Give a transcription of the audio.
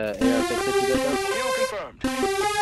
uh, AR-650 does confirmed.